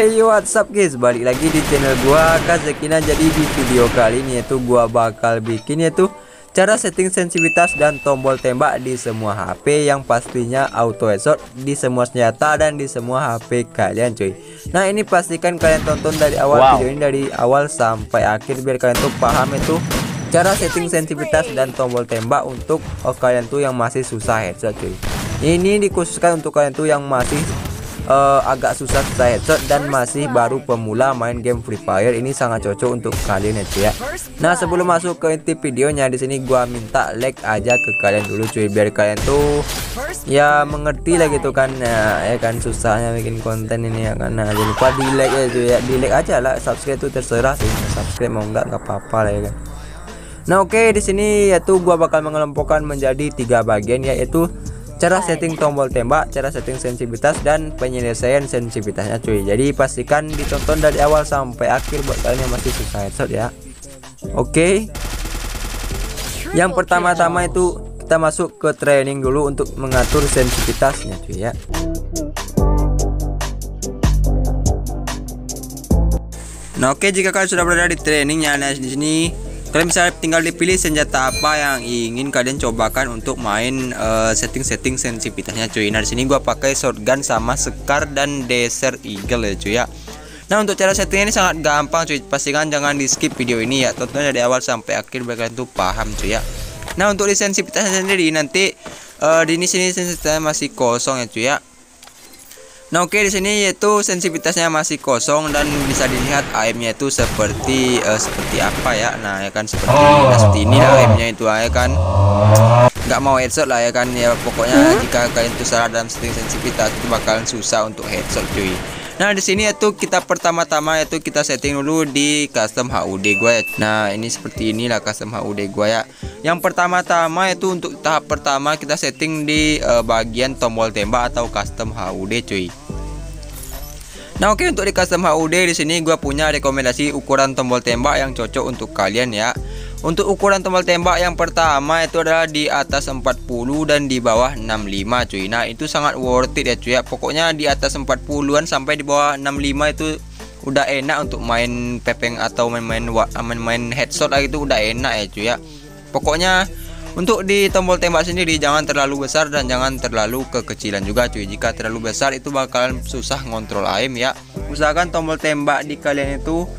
Hey what's up guys? Balik lagi di channel gua Kazakina jadi di video kali ini yaitu gua bakal bikin yaitu cara setting sensitivitas dan tombol tembak di semua HP yang pastinya auto headshot di semua senjata dan di semua HP kalian cuy. Nah ini pastikan kalian tonton dari awal wow. video ini dari awal sampai akhir biar kalian tuh paham itu cara setting sensitivitas dan tombol tembak untuk oh, kalian tuh yang masih susah headshot cuy. Ini dikhususkan untuk kalian tuh yang masih uh, agak susah saya headshot dan masih baru pemula main game Free Fire ini sangat cocok untuk kalian ya. Nah, sebelum masuk ke inti videonya di sini gua minta like aja ke kalian dulu cuy biar kalian tuh ya mengerti lah gitu kan ya, ya kan susahnya bikin konten ini ya kan. Nah, jangan lupa di like ya cuy ya. Di like aja lah, subscribe tuh terserah sih. Subscribe mau enggak enggak apa-apa lah ya kan. Nah, oke okay, di sini yaitu gua bakal mengelompokkan menjadi tiga bagian yaitu cara setting tombol tembak, cara setting sensitivitas dan penyelesaian sensitivitasnya cuy. Jadi pastikan ditonton dari awal sampai akhir buat kalian yang masih susah headshot ya. Oke. Okay. Yang pertama-tama itu kita masuk ke training dulu untuk mengatur sensitivitasnya cuy ya. Nah oke okay, jika kalian sudah berada di trainingnya nah di sini kalian bisa tinggal dipilih senjata apa yang ingin kalian cobakan untuk main uh, setting-setting sensitivitasnya cuy? Nah di sini gua pakai shotgun sama Scar dan Desert Eagle ya cuy ya. Nah untuk cara settingnya ini sangat gampang cuy. Pastikan jangan di skip video ini ya. Tonton dari awal sampai akhir biar kalian tuh paham cuy ya. Nah untuk di sensitivitasnya sendiri nanti uh, di sini sensitivitasnya masih kosong ya cuy ya Nah oke okay, di sini yaitu sensitivitasnya masih kosong dan bisa dilihat aimnya itu seperti uh, seperti apa ya. Nah ya kan seperti oh, nah, seperti ini lah aimnya itu ya kan. Nggak mau headshot lah ya kan ya pokoknya jika kalian tuh salah dalam setting sensitivitas itu bakalan susah untuk headshot cuy. Nah di sini yaitu kita pertama-tama yaitu kita setting dulu di custom HUD gue ya. Nah ini seperti inilah custom HUD gue ya. Yang pertama-tama itu untuk tahap pertama kita setting di uh, bagian tombol tembak atau custom HUD cuy. Nah oke okay, untuk di custom HUD di sini gue punya rekomendasi ukuran tombol tembak yang cocok untuk kalian ya. Untuk ukuran tombol tembak yang pertama itu adalah di atas 40 dan di bawah 65 cuy. Nah itu sangat worth it ya cuy ya. Pokoknya di atas 40-an sampai di bawah 65 itu udah enak untuk main pepeng atau main-main main-main headshot lah itu udah enak ya cuy ya. Pokoknya untuk di tombol tembak sendiri jangan terlalu besar dan jangan terlalu kekecilan juga cuy. Jika terlalu besar itu bakalan susah ngontrol aim ya. Usahakan tombol tembak di kalian itu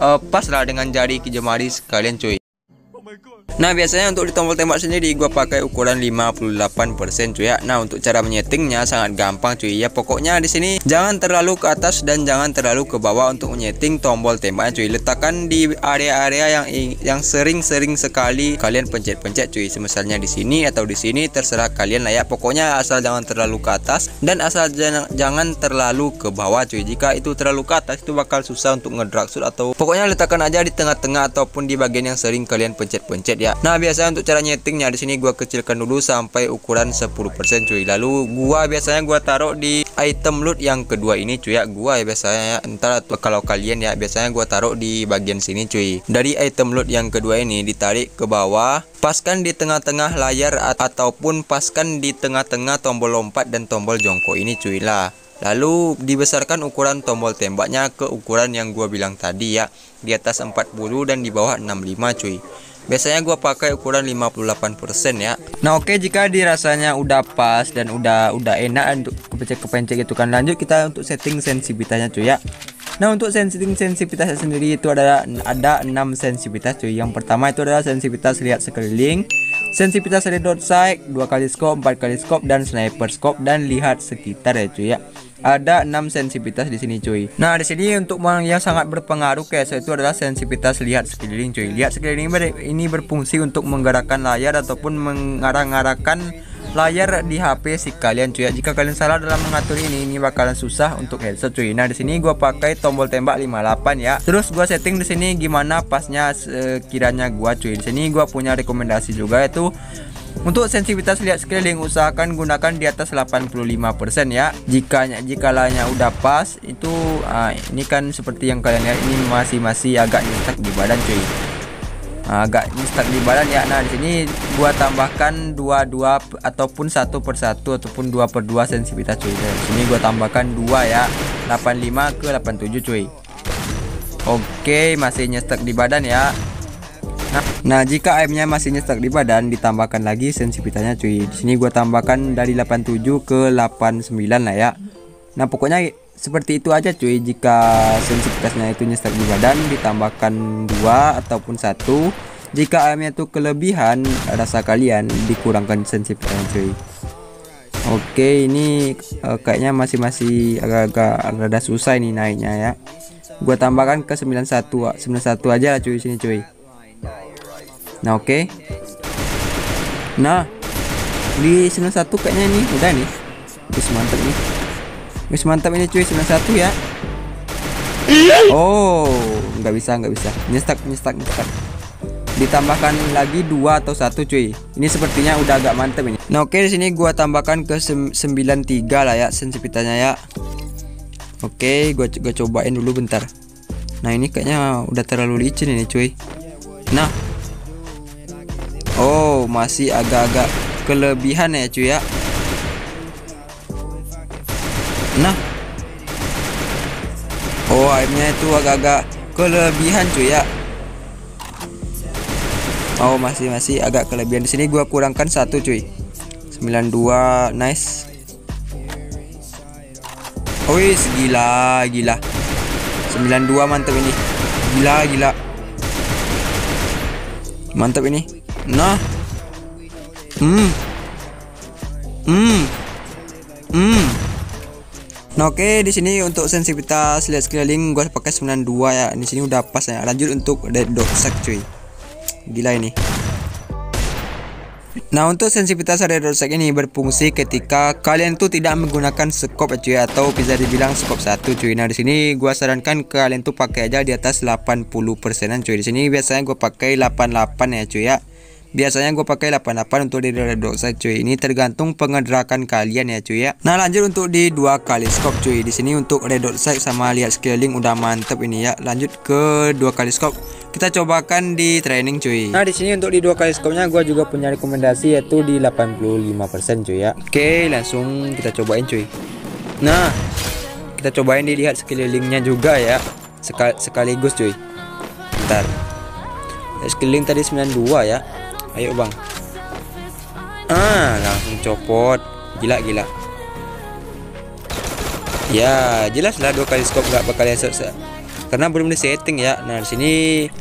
uh, pas lah dengan jari jemari kalian cuy. Nah biasanya untuk di tombol tembak sendiri gua pakai ukuran 58% cuy ya. Nah untuk cara menyetingnya sangat gampang cuy ya. Pokoknya di sini jangan terlalu ke atas dan jangan terlalu ke bawah untuk menyeting tombol tembaknya cuy. Letakkan di area-area yang yang sering-sering sekali kalian pencet-pencet cuy. Semisalnya di sini atau di sini terserah kalian lah ya. Pokoknya asal jangan terlalu ke atas dan asal jangan, jangan terlalu ke bawah cuy. Jika itu terlalu ke atas itu bakal susah untuk ngedrag atau pokoknya letakkan aja di tengah-tengah ataupun di bagian yang sering kalian pencet-pencet ya nah biasanya untuk cara nyetingnya di sini gua kecilkan dulu sampai ukuran 10% cuy. Lalu gua biasanya gua taruh di item loot yang kedua ini cuy ya. Gua ya biasanya ya. Entar kalau kalian ya biasanya gua taruh di bagian sini cuy. Dari item loot yang kedua ini ditarik ke bawah paskan di tengah-tengah layar ataupun paskan di tengah-tengah tombol lompat dan tombol jongkok ini cuy lah. Lalu dibesarkan ukuran tombol tembaknya ke ukuran yang gua bilang tadi ya. Di atas 40 dan di bawah 65 cuy Biasanya gua pakai ukuran 58% ya. Nah, oke okay, jika dirasanya udah pas dan udah udah enak untuk kepencet-kepencet gitu kan. Lanjut kita untuk setting sensitivitasnya cuy ya. Nah, untuk setting sensitivitasnya sendiri itu adalah ada 6 sensitivitas cuy. Yang pertama itu adalah sensitivitas lihat sekeliling, sensitivitas dot sight, dua kali scope, empat kali scope dan sniper scope dan lihat sekitar ya cuy ya ada 6 sensitivitas di sini cuy. Nah, di sini untuk yang sangat berpengaruh guys itu adalah sensitivitas lihat sekeliling cuy. Lihat sekeliling ini berfungsi untuk menggerakkan layar ataupun mengarah-arahkan layar di HP si kalian cuy. Jika kalian salah dalam mengatur ini, ini bakalan susah untuk headset cuy. Nah, di sini gua pakai tombol tembak 58 ya. Terus gua setting di sini gimana pasnya sekiranya gua cuy. Di sini gua punya rekomendasi juga itu untuk sensitivitas lihat sekeliling usahakan gunakan di atas 85% ya. Jika jika lainnya udah pas itu uh, ini kan seperti yang kalian lihat ini masih masih agak nyetak di badan cuy. agak stuck di badan ya. Nah di sini gua tambahkan dua dua ataupun satu per satu ataupun dua per dua sensitivitas cuy. Di sini gua tambahkan dua ya. 85 ke 87 cuy. Oke masih nyestek di badan ya Nah, jika airnya masih nyestek di badan ditambahkan lagi sensitivitasnya cuy. Di sini gua tambahkan dari 87 ke 89 lah ya. Nah, pokoknya seperti itu aja cuy. Jika sensitivitasnya itu nyestek di badan ditambahkan dua ataupun satu. Jika AM itu kelebihan rasa kalian dikurangkan sensitivitasnya cuy. Oke ini uh, kayaknya masih masih agak-agak rada susah ini naiknya ya. Gua tambahkan ke 91 91 aja lah cuy sini cuy nah oke nah di 91 kayaknya ini udah nih Terus mantap nih Wis mantap ini cuy 91 ya. Oh, nggak bisa nggak bisa. Nyestak nyestak nyestak. Ditambahkan lagi dua atau satu cuy. Ini sepertinya udah agak mantap ini. Nah oke di sini gua tambahkan ke 93 lah ya sensitivitasnya ya. Oke, gua gua cobain dulu bentar. Nah ini kayaknya udah terlalu licin ini cuy. Nah, oh masih agak-agak kelebihan ya cuy ya. Nah. Oh airnya itu agak-agak kelebihan cuy ya. Oh masih masih agak kelebihan. Di sini gua kurangkan satu cuy. 92 nice. Oh gila gila. 92 mantap ini. Gila gila. Mantap ini Nah Hmm Hmm Hmm Nah oke okay, di sini untuk sensitivitas lihat sekeliling gua pakai 92 ya. Di sini udah pas ya. Lanjut untuk red dot sack cuy. Gila ini. Nah untuk sensitivitas dot sack ini berfungsi ketika kalian tuh tidak menggunakan scope ya cuy atau bisa dibilang scope satu cuy. Nah di sini gua sarankan kalian tuh pakai aja di atas 80 persenan cuy. Di sini biasanya gua pakai 88 ya cuy ya. Biasanya gue pakai 88 untuk di saya cuy. Ini tergantung pengederakan kalian ya cuy ya. Nah lanjut untuk di dua kali scope cuy. Di sini untuk redot sight sama lihat scaling udah mantep ini ya. Lanjut ke dua kali scope. Kita cobakan di training cuy. Nah di sini untuk di dua kali scope nya gue juga punya rekomendasi yaitu di 85% cuy ya. Oke langsung kita cobain cuy. Nah kita cobain dilihat sekelilingnya juga ya. Sekal sekaligus cuy. Bentar. Sekeliling tadi 92 ya ayo bang. Ah langsung copot. Gila gila. Ya jelas lah dua kali scope nggak bakal esok karena belum di setting ya. Nah di sini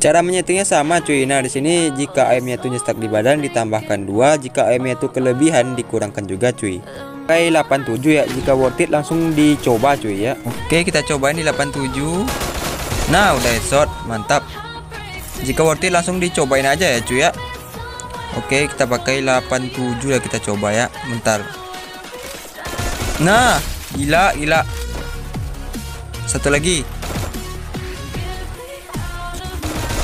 cara menyetingnya sama cuy. Nah di sini jika AM-nya itu nyestak di badan ditambahkan dua. Jika AM-nya itu kelebihan dikurangkan juga cuy. Kayak 87 ya. Jika worth it langsung dicoba cuy ya. Oke kita cobain di 87 Nah udah headshot mantap. Jika worth it langsung dicobain aja ya cuy ya Oke kita pakai 87 lah kita coba ya. Bentar. Nah gila gila. Satu lagi.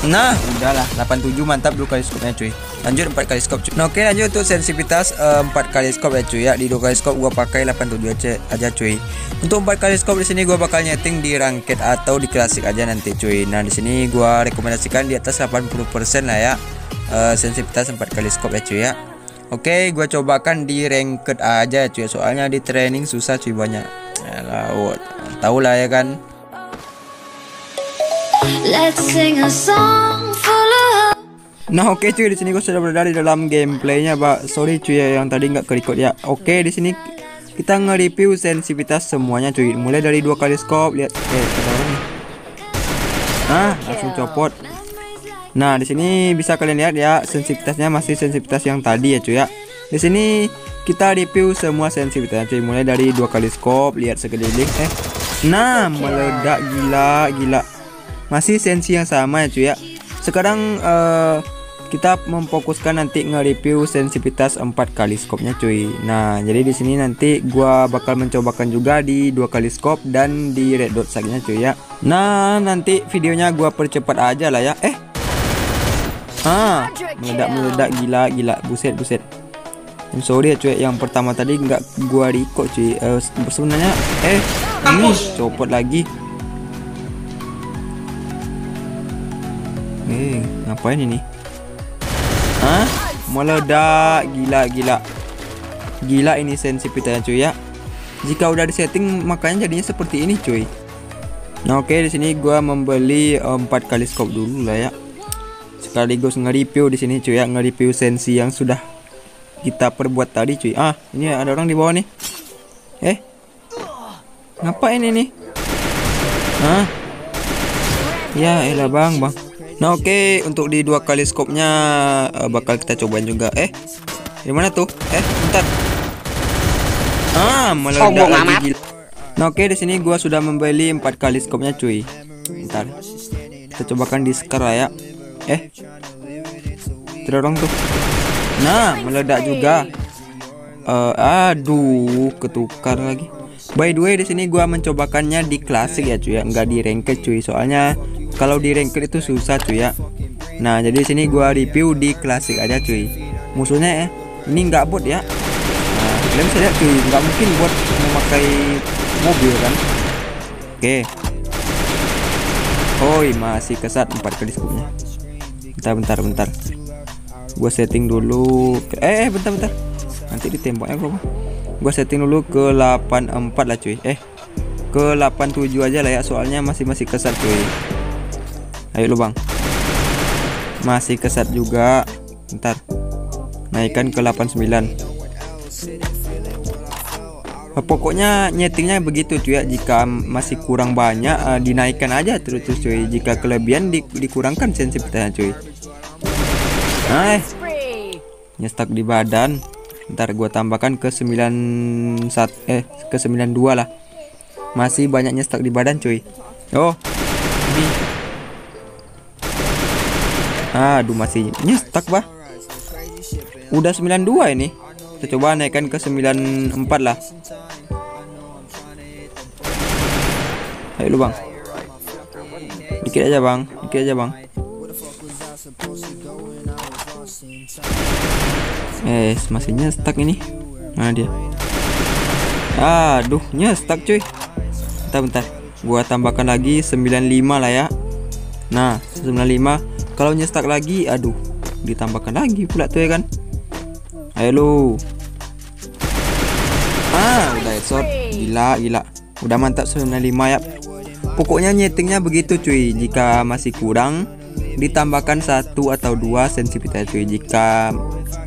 Nah udahlah 87 mantap dua kali scope nya cuy. Lanjut 4 kali scope cuy. Nah, Oke lanjut untuk sensitivitas eh, 4 kali scope ya cuy ya. Di 2 kali scope gua pakai 87 aja, cuy. Untuk 4 kali scope di sini gua bakal nyeting di ranked atau di klasik aja nanti cuy. Nah di sini gua rekomendasikan di atas 80% lah ya uh, sensitivitas 4 kali scope ya cuy ya. Oke gua cobakan di ranked aja cuy soalnya di training susah cuy banyak. Yalah, oh, tahu lah ya kan? Let's sing a song full of Nah oke okay, cuy di sini gue sudah berada di dalam gameplaynya pak. Sorry cuy ya yang tadi nggak kerikot ya. Oke okay, di sini kita nge-review sensitivitas semuanya cuy. Mulai dari dua kali scope lihat. Eh nah langsung copot Nah, di sini bisa kalian lihat ya, sensitivitasnya masih sensitivitas yang tadi ya cuy ya. Di sini kita review semua sensitivitasnya cuy, mulai dari dua kali scope, lihat sekeliling eh. Nah, meledak gila gila. Masih sensi yang sama ya cuy ya. Sekarang uh, kita memfokuskan nanti nge-review sensitivitas 4 kali scope-nya cuy. Nah, jadi di sini nanti gua bakal mencobakan juga di dua kali scope dan di red dot sight-nya cuy ya. Nah, nanti videonya gua percepat aja lah ya. Eh, Ah, meledak-meledak gila gila. Buset buset. I'm sorry ya cuy, yang pertama tadi nggak gua record cuy. Uh, sebenarnya eh ini copot lagi. Eh, ngapain ini? Hah? Meledak gila gila. Gila ini sensitivitasnya cuy ya. Jika udah disetting makanya jadinya seperti ini cuy. Nah oke okay, di sini gua membeli empat kali scope dulu lah ya. Sekaligus nge-review di sini cuy ya, nge-review sensi yang sudah kita perbuat tadi cuy. Ah, ini ada orang di bawah nih. Eh. Ngapain ini? Hah? Ya elah bang bang. Nah oke okay, untuk di dua kali scope-nya uh, bakal kita cobain juga. Eh, di mana tuh? Eh, bentar. Ah, meledak lagi gila. Nah oke okay, di sini gua sudah membeli empat kali scope-nya cuy. Bentar. Kita cobakan di sekarang ya. Eh. Terorong tuh. Nah, meledak juga. Uh, aduh, ketukar lagi. By the way di sini gua mencobakannya di klasik ya cuy ya, enggak di ranked cuy. Soalnya kalau di ranked itu susah cuy ya. Nah, jadi sini gua review di klasik aja cuy. Musuhnya eh ini enggak bot ya. Nah, kalian bisa lihat cuy, enggak mungkin buat memakai mobil kan. Oke. Oi, masih kesat empat kali skupnya. Bentar, bentar, bentar. Gua setting dulu. Eh, eh bentar, bentar. Nanti ditembaknya berapa? gua setting dulu ke 84 lah cuy eh ke 87 aja lah ya soalnya masih masih kesat cuy ayo lu bang masih kesat juga ntar naikkan ke 89 eh, pokoknya nyetingnya begitu cuy ya jika masih kurang banyak uh, dinaikkan aja terus terus cuy jika kelebihan di, dikurangkan sensitivitasnya cuy nah eh. nyestak di badan. Ntar gua tambahkan ke 91 eh ke 92 lah. Masih banyaknya stuck di badan cuy. Oh. Ini aduh masih nyestak bah. Udah 92 ini. Kita coba naikkan ke 94 lah. Ayo lu bang. Dikit aja bang. Dikit aja bang Eh, masih stuck ini. Mana dia? Aduh, stuck cuy. Bentar bentar. Gua tambahkan lagi 95 lah ya. Nah, 95. Kalau stuck lagi, aduh, ditambahkan lagi pula tuh ya kan. Ayo lu. Ah, udah headshot. Gila, gila. Udah mantap 95 ya. Pokoknya nyetingnya begitu cuy. Jika masih kurang, ditambahkan satu atau dua sensitivitas. Jika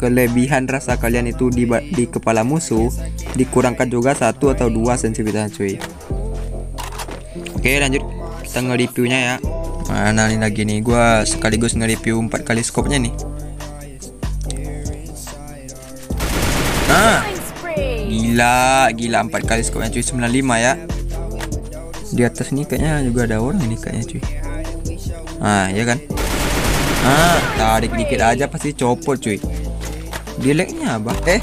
kelebihan rasa kalian itu di, di kepala musuh dikurangkan juga satu atau dua sensitivitas cuy. Oke lanjut kita nge-reviewnya ya. Mana nih lagi nih. Gua sekaligus nge-review empat kali skopnya nih. Nah gila gila. Empat kali skopnya cuy. 95 ya. Di atas nih kayaknya juga ada orang ini kayaknya cuy nah ya kan ah tarik dikit aja pasti copot cuy Dileknya apa? Eh,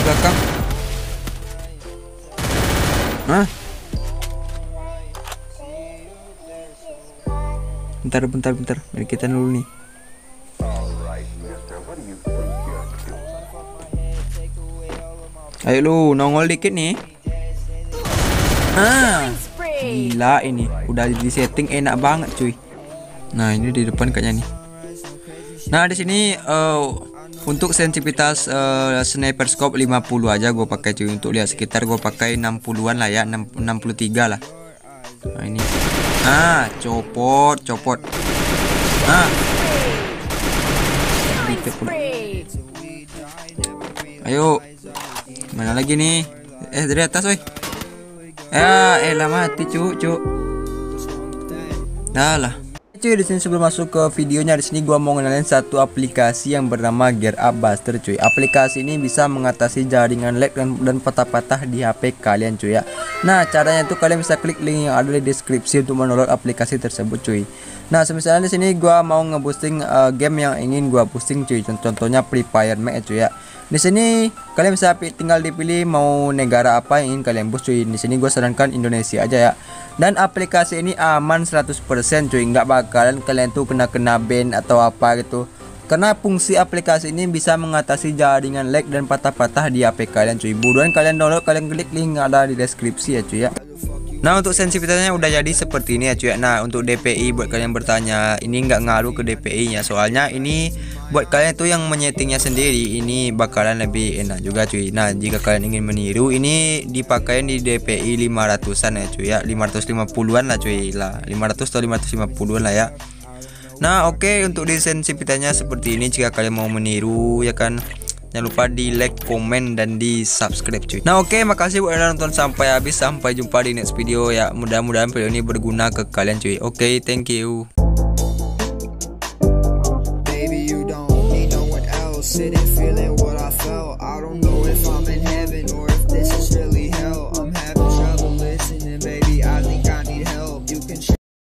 belakang. Hah? Bentar, bentar, bentar. Mari kita dulu nih. Ayo lu, nongol dikit nih. Ah, gila ini. Udah di setting enak banget, cuy. Nah, ini di depan kayaknya nih. Nah, di sini uh, untuk sensitivitas uh, sniper scope 50 aja gue pakai cuy. Untuk lihat sekitar gue pakai 60-an lah ya 6, 63 lah. Nah ini. Ah copot copot. Ah ayo. Mana lagi nih? Eh dari atas woi ya eh lah mati cu cu dah lah cuy di sini sebelum masuk ke videonya di sini gua mau ngenalin satu aplikasi yang bernama Gear Up Buster cuy. Aplikasi ini bisa mengatasi jaringan lag dan, dan patah-patah di HP kalian cuy ya. Nah, caranya itu kalian bisa klik link yang ada di deskripsi untuk mendownload aplikasi tersebut cuy. Nah, misalnya di sini gua mau ngeboosting uh, game yang ingin gua boosting cuy. Contohnya Free Fire Max cuy ya. Di sini kalian bisa tinggal dipilih mau negara apa yang ingin kalian boost cuy. Di sini gua sarankan Indonesia aja ya. Dan aplikasi ini aman 100% cuy. Nggak bakalan kalian tuh kena kena ban atau apa gitu. Karena fungsi aplikasi ini bisa mengatasi jaringan lag dan patah-patah di HP kalian cuy. Buruan kalian download kalian klik link ada di deskripsi ya cuy ya Nah untuk sensitivitasnya udah jadi seperti ini ya cuy. Nah untuk DPI buat kalian bertanya Ini nggak ngaruh ke DPI nya Soalnya ini buat kalian tuh yang menyetingnya sendiri Ini bakalan lebih enak juga cuy. Nah jika kalian ingin meniru Ini dipakai di DPI 500an ya cuy ya. 550an lah cuy lah. 500 atau 550an lah ya. Nah oke okay, untuk di sensitivitasnya seperti ini Jika kalian mau meniru ya kan Jangan lupa di like, komen, dan di subscribe cuy. Nah oke okay, makasih buat yang nonton sampai habis. Sampai jumpa di next video. Ya Mudah-mudahan video ini berguna ke kalian cuy. Oke okay, thank you